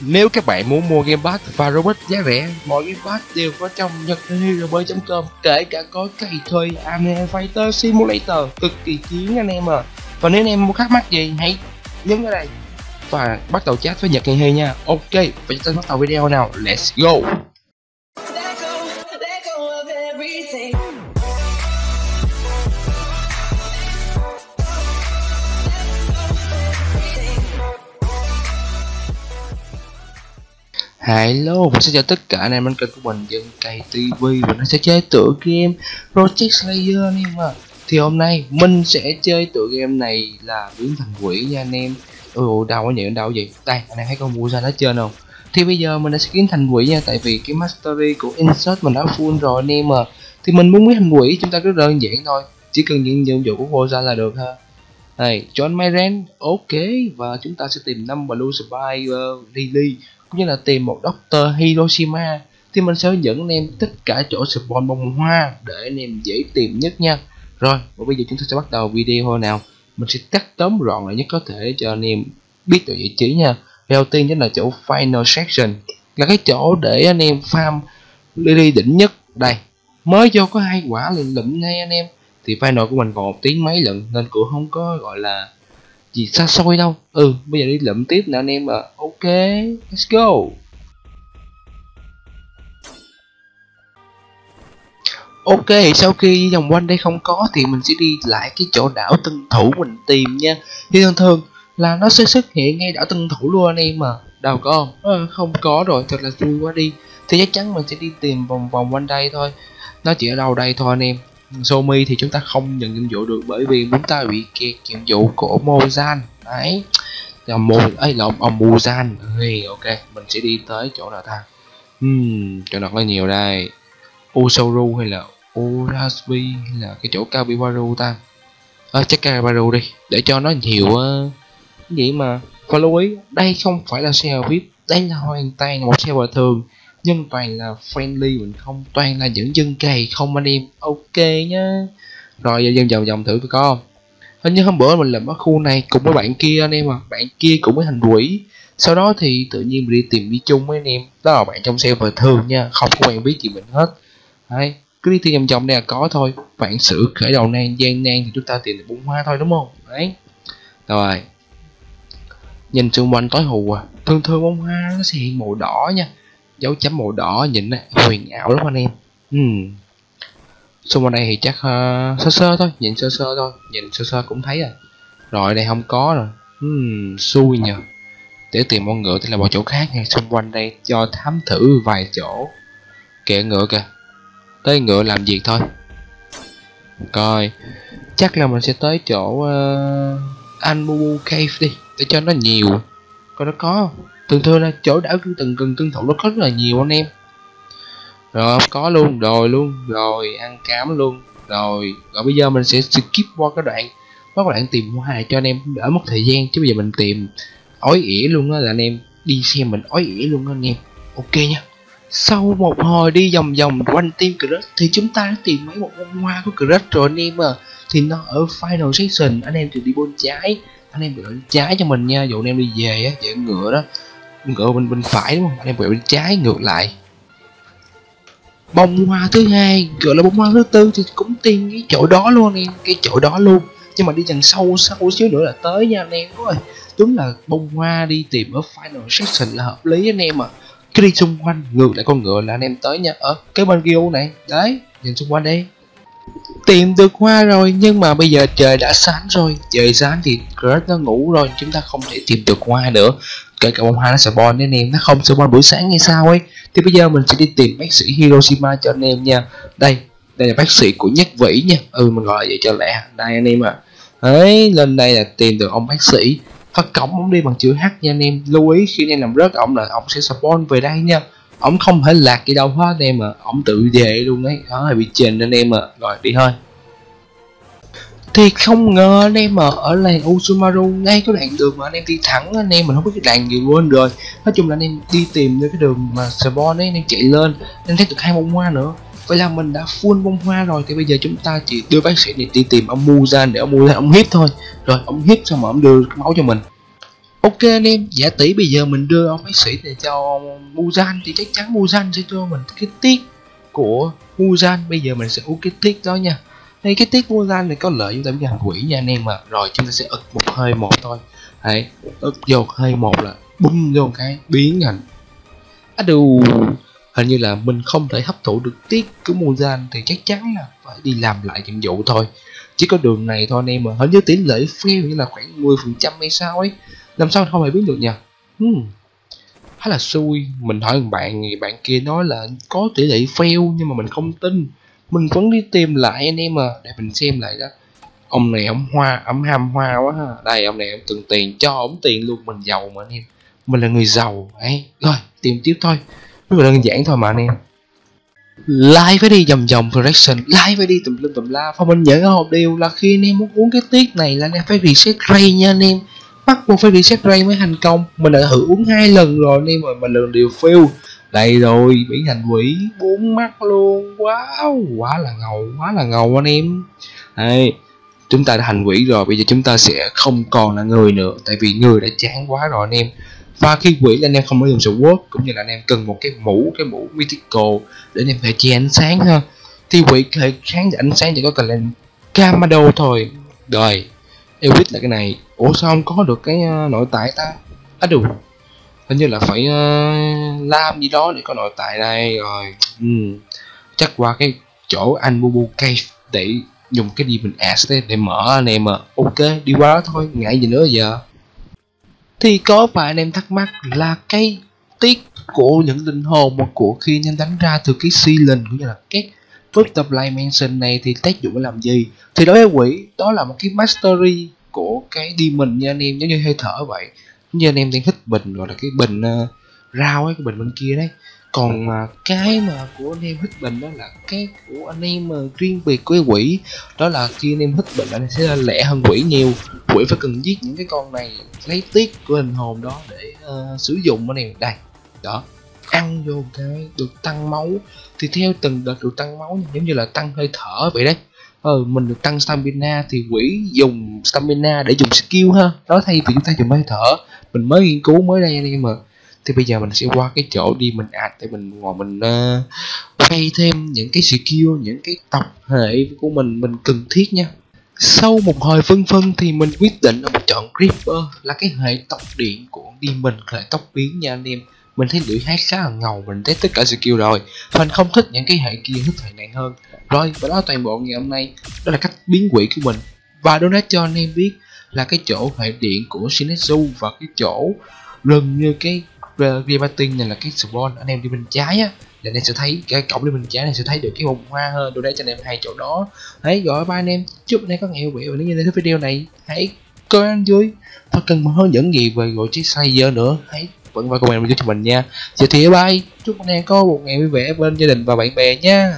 Nếu các bạn muốn mua game pass và robot giá rẻ, mọi game pass đều có trong nhật com kể cả có cày thuê Anime Fighter Simulator cực kỳ chiến anh em à. Và nếu anh em muốn thắc mắc gì hãy nhấn ở đây và bắt đầu chat với Nhật Ngày Hy nha. Ok, và chúng ta bắt đầu video nào. Let's go. Hello, mình sẽ chào tất cả anh em trên kênh của mình dân cây TV và nó sẽ chơi tựa game Project Slayer anh em à. Thì hôm nay mình sẽ chơi tựa game này là biến thành quỷ nha anh em. Ôi đau quá nhỉ, đau vậy? Đây, anh em thấy con Musa ra nó trên không? Thì bây giờ mình đã sẽ biến thành quỷ nha, tại vì cái mastery của insert mình đã full rồi anh em à. Thì mình muốn biến thành quỷ chúng ta rất đơn giản thôi, chỉ cần những nhiệm vụ của Musa ra là được ha. Này, John Myren, ok và chúng ta sẽ tìm năm Blue Spy uh, Lily cũng như là tìm một Doctor Hiroshima, thì mình sẽ dẫn anh em tất cả chỗ spawn bông hoa để anh em dễ tìm nhất nha. Rồi, và bây giờ chúng ta sẽ bắt đầu video nào. Mình sẽ cắt tóm gọn lại nhất có thể cho anh em biết được vị trí nha. Đầu tiên chính là chỗ final section, là cái chỗ để anh em farm lily đỉnh nhất. Đây, mới vô có hai quả liền lụm ngay anh em. Thì final của mình còn một tiếng mấy lần, nên cũng không có gọi là gì xa xôi đâu? Ừ bây giờ đi lượm tiếp nè anh em à ok let's go. Ok, sau khi vòng quanh đây không có thì mình sẽ đi lại cái chỗ đảo Tân Thủ mình tìm nha. Thì thường thường là nó sẽ xuất hiện ngay đảo Tân Thủ luôn anh em mà Đâu có không? À, không có rồi, thật là vui quá đi. Thì chắc chắn mình sẽ đi tìm vòng vòng quanh đây thôi. Nó chỉ ở đâu đây thôi anh em. Somi thì chúng ta không nhận nhiệm vụ được bởi vì chúng ta bị kẹt nhiệm vụ của Mozan. Đấy. Là Mo ấy là ông, Mozan. Hey, ok mình sẽ đi tới chỗ nào ta? Hmm, chỗ nào có nhiều đây. Usoru hay là Urasbi hay là cái chỗ Kabiwaru ta? À, chắc Kabiwaru đi để cho nó nhiều uh, vậy mà phải lưu ý đây không phải là xe VIP đây là hoàn toàn một server thường nhưng toàn là friendly mình không, toàn là những dân cày không anh em. Ok nhá. Rồi, giờ dân vòng vòng thử có không. Hình như hôm bữa mình làm ở khu này cùng với bạn kia anh em à. Bạn kia cũng mới thành quỷ. Sau đó thì tự nhiên mình đi tìm đi chung với anh em. Đó là bạn trong xe bình thường nha. Không có quen biết gì mình hết. Đấy. Cứ đi tìm vòng vòng đây là có thôi. Bạn sự khởi đầu nan gian nan thì chúng ta tìm được bông hoa thôi, đúng không? Đấy. Rồi. Nhìn xung quanh tối hù à. Thường thường bông hoa nó sẽ hiện màu đỏ nha dấu chấm màu đỏ nhìn huyền ảo lắm anh em. Hmm. xung quanh đây thì chắc uh, sơ sơ thôi nhìn sơ sơ thôi nhìn sơ sơ cũng thấy rồi. Rồi đây không có rồi. Hmm, xui nhờ. Để tìm con ngựa thì là một chỗ khác nha xung quanh đây cho thám thử vài chỗ. Kệ ngựa kìa. Tới ngựa làm việc thôi. Coi chắc là mình sẽ tới chỗ ờ, uh, Anmu Cave đi để cho nó nhiều. Coi nó có không? Thường thưa là chỗ đảo từng cần tương thủ nó có rất là nhiều anh em. Rồi, có luôn, rồi luôn, rồi ăn cám luôn, rồi rồi bây giờ mình sẽ skip qua cái đoạn có đoạn tìm hoa cho anh em, đỡ mất thời gian, chứ bây giờ mình tìm ói ỉa luôn đó là anh em, đi xem mình ói ỉa luôn đó anh em. Ok nha. Sau một hồi đi vòng vòng quanh team crush, thì chúng ta đã tìm mấy một bông hoa của crush rồi anh em à thì nó ở final section anh em thì đi bên trái, anh em bên trái cho mình nha. Dụ anh em đi về á chạy ngựa đó ngựa bên bên phải đúng không? Anh em quẹo bên trái ngược lại. Bông hoa thứ hai, gọi là bông hoa thứ tư thì cũng tiên cái chỗ đó luôn anh em, cái chỗ đó luôn. Nhưng mà đi dần sâu sâu xíu nữa là tới nha anh em. Rồi đúng là bông hoa đi tìm ở final section là hợp lý anh em à cái đi xung quanh, ngược lại con ngựa là anh em tới nha. Ở cái bên kia này, đấy, nhìn xung quanh đi. Tìm được hoa rồi, nhưng mà bây giờ trời đã sáng rồi. Trời sáng thì Crush nó ngủ rồi, chúng ta không thể tìm được hoa nữa kể cả bông hoa nó sẽ spawn nên em. Nó không spawn buổi sáng hay sao ấy. Thì bây giờ mình sẽ đi tìm bác sĩ Hiroshima cho anh em nha. Đây đây là bác sĩ của nhất vĩ nha. Ừ mình gọi vậy cho lẹ. Đây anh em à ấy lên đây là tìm được ông bác sĩ. Phát cổng ông đi bằng chữ H nha anh em. Lưu ý, khi anh em làm rớt ông là ông sẽ spawn về đây nha. Ông không thể lạc gì đâu hết anh em à ông tự về luôn ấy. Đó là bị trình anh em à rồi, đi thôi thì không ngờ anh em mà ở làng Usumaru ngay cái đoạn đường mà anh em đi thẳng anh em mình không biết cái đoạn gì quên rồi. Nói chung là anh em đi tìm nơi cái đường mà spawn ấy anh em chạy lên anh thấy được hai bông hoa nữa. Vậy là mình đã full bông hoa rồi thì bây giờ chúng ta chỉ đưa bác sĩ này đi tìm ông Muzan để ông Muzan ông hiếp thôi. Rồi ông hiếp xong mà ông đưa máu cho mình. Ok anh em, giả tỷ bây giờ mình đưa ông bác sĩ này cho Muzan thì chắc chắn Muzan sẽ cho mình cái tiết của Muzan Bây giờ mình sẽ uống cái tiết đó nha. Đây cái tiết Muzan này có lợi chúng ta biết hành quỷ nha anh em mà. Rồi chúng ta sẽ ực một hơi một thôi. Đấy, ực vô hơi một là bung vô cái biến thành à đù. Hình như là mình không thể hấp thụ được tiết của Muzan thì chắc chắn là phải đi làm lại nhiệm vụ thôi. Chỉ có đường này thôi anh em mà hình như tỷ lệ fail như là khoảng 10% hay sao ấy. Làm sao không hề biết được nhỉ hmm. Hay là xui. Mình hỏi bạn thì bạn kia nói là có tỷ lệ fail nhưng mà mình không tin mình vẫn đi tìm lại anh em à. Để mình xem lại đó. Ông này ông hoa, ông ham hoa quá ha. Đây, ông này ông từng tiền, cho ông tiền luôn. Mình giàu mà anh em. Mình là người giàu. Ấy rồi, tìm tiếp thôi. Rất là đơn giản thôi mà anh em. Like phải đi vòng vòng production. Like phải đi tùm lum tùm la. Phong minh nhớ một điều là khi anh em muốn uống cái tiết này là anh em phải reset ray nha anh em. Bắt buộc phải reset ray mới thành công. Mình đã thử uống hai lần rồi anh em mà mình lần điều fail đây rồi biến thành quỷ. Bốn mắt luôn. Wow quá là ngầu quá là ngầu anh em. Đây chúng ta đã thành quỷ rồi bây giờ chúng ta sẽ không còn là người nữa tại vì người đã chán quá rồi anh em. Và khi quỷ anh em không có dùng sự quất cũng như là anh em cần một cái mũ cái mũ mythical để anh em thể che ánh sáng ha. Thì quỷ hệ kháng ánh sáng chỉ có cần lên Kamado thôi. Rồi yêu biết là cái này. Ủa sao không có được cái uh, nội tại ta? Á đủ hình như là phải uh, làm gì đó để có nội tại đây rồi ừ. chắc qua cái chỗ anh Bubu Cave để dùng cái Demon Axe để mở anh em à ok đi qua đó thôi ngại gì nữa giờ. Thì có vài anh em thắc mắc là cái tiết của những linh hồn mà của khi nhanh đánh ra từ cái ceiling cũng như là cái First Light Mansion này thì tác dụng làm gì? Thì đối với quỷ đó là một cái mastery của cái demon nha anh em giống như hơi thở vậy như anh em đang thích bình gọi là cái bình uh, rau ấy cái bình bên kia đấy. Còn mà cái mà của anh em hít bình đó là cái của anh em mà riêng biệt của quỷ. Đó là khi anh em hít bình anh sẽ lẻ hơn quỷ nhiều. Quỷ phải cần giết những cái con này lấy tiết của hình hồn đó để uh, sử dụng anh em. Đây đó. Ăn vô cái được tăng máu. Thì theo từng đợt được tăng máu giống như là tăng hơi thở vậy đấy ờ mình được tăng stamina thì quỷ dùng stamina để dùng skill ha. Đó thay vì chúng ta dùng hơi thở. Mình mới nghiên cứu mới đây anh em mà thì bây giờ mình sẽ qua cái chỗ đi mình add để mình ngồi mình uh, thêm những cái skill những cái tập hệ của mình mình cần thiết nha. Sau một hồi phân phân thì mình quyết định là mình chọn Creeper là cái hệ tóc điện của đi mình hệ tóc biến nha anh em mình thấy lưỡi hát khá là ngầu, mình thấy tất cả skill rồi. Mình không thích những cái hệ kia, thích hệ này hơn. Rồi, và đó toàn bộ ngày hôm nay. Đó là cách biến quỷ của mình. Và donate cho anh em biết là cái chỗ hệ điện của Shinetsu và cái chỗ gần như cái ờ, Rebating này là cái spawn. Anh em đi bên trái á, là anh em sẽ thấy, cái cổng đi bên trái này sẽ thấy được cái bông hoa hơn. Donate cho anh em hai chỗ đó. Hãy gọi ba anh em, chúc anh em có ngày vui vẻ. Và nếu như thích video này, hãy coi anh vui và cần một hướng dẫn gì về gọi chiếc size giờ nữa, hãy vẫn vào comment cho mình nha. Chào thì bye. Chúc anh em có một ngày vui vẻ bên gia đình và bạn bè nha.